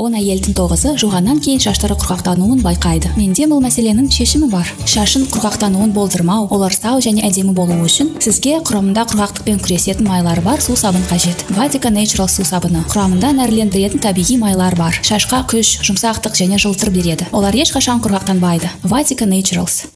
он әйелдің тоғызы жуғаннан кейін шаштары құрғақтануын байқайды. Менде бұл мәселенің шешімі бар. Шашын құрғақтануын болдырмау олар сау және әдемі болуы үшін сізге құрамында құрғақтықпен күресетін майлар бар су сабын қажет. Ватика natural су сабыны құрамында нәрлендіретін табиғи майлар бар. Шашқа күш жұмсақтық және жылтыр береді. Олар ешқашан құрғақтанбайды. Ватика naturals.